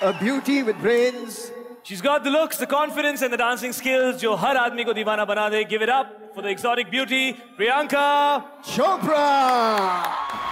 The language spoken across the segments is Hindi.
A beauty with brains. She's got the looks, the confidence and the dancing skills jo har admi ko divana banade. Give it up for the exotic beauty, Priyanka Chopra.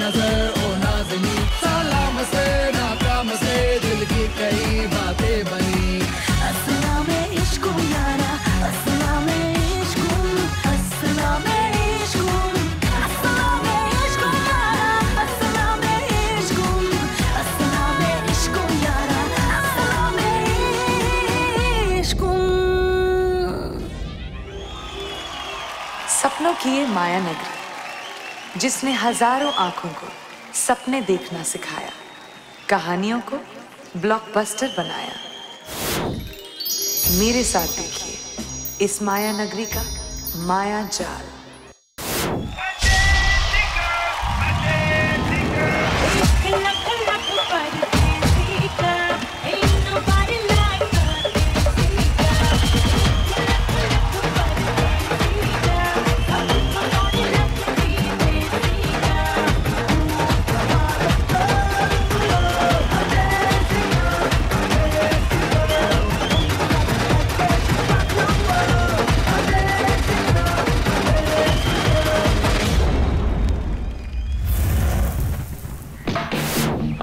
नज़र ओ नाजनी सलाम से नाकाम से दिल की कई बातें बनी अस्सलाम इश्कुम यारा यारा अस्सलाम इश्कुम सपनों की ये माया नगरी जिसने हज़ारों आँखों को सपने देखना सिखाया, कहानियों को ब्लॉकबस्टर बनाया। मेरे साथ देखिए इस माया नगरी का माया जाल।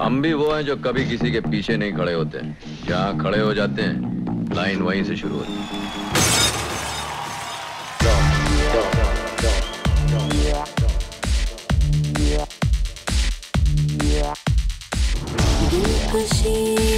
हम भी वो हैं जो कभी किसी के पीछे नहीं खड़े होते। जहाँ खड़े हो जाते हैं, लाइन वहीं से शुरू होती है। दिलकशी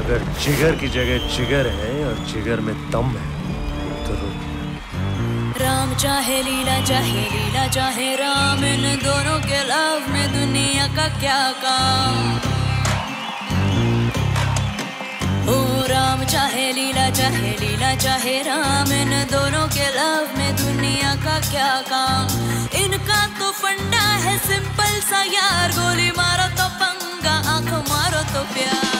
अगर जिगर की जगह जिगर है और जिगर में दम है तो रुक राम चाहे लीला चाहे लीला, चाहे राम, इन दोनों के लव में दुनिया का क्या काम? ओ राम चाहे लीला चाहे लीला, चाहे राम, इन दोनों के लव में दुनिया का क्या काम? इनका तो फंडा है सिंपल सा यार, गोली मारो तो पंगा, आँख मारो तो प्यार।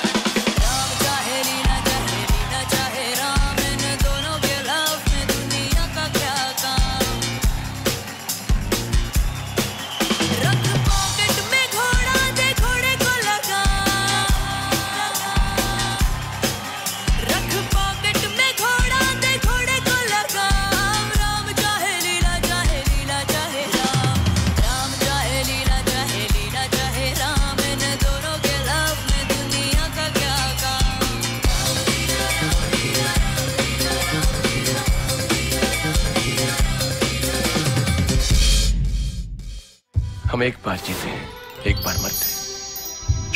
हम एक बार जीते हैं एक बार मरते।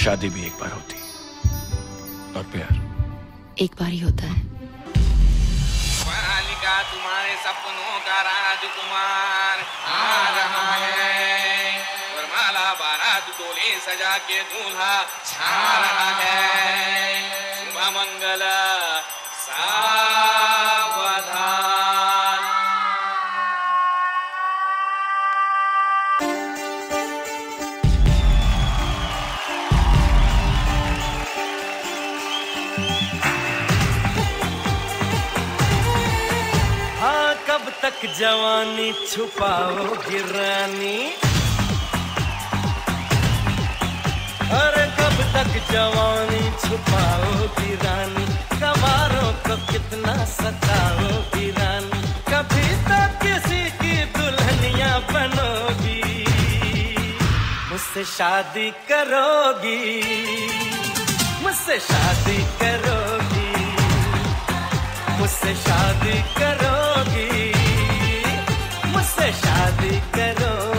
शादी भी एक बार होती। और प्यार। एक बार ही होता है। तुम्हारे सपनों का राजकुमार आ रहा है। वरमाला बारात डोले सजा के दूल्हा छा रहा है। शुभ मंगल सावधान तक जवानी छुपाओगी रानी। अरे कब तक जवानी छुपाओगी रानी? कवारों को कितना सताओगी रानी? कभी तो किसी की दुल्हनिया बनोगी। मुझसे शादी करोगी। मुझसे शादी करोगी। मुझसे शादी करोगी। से शादी करो।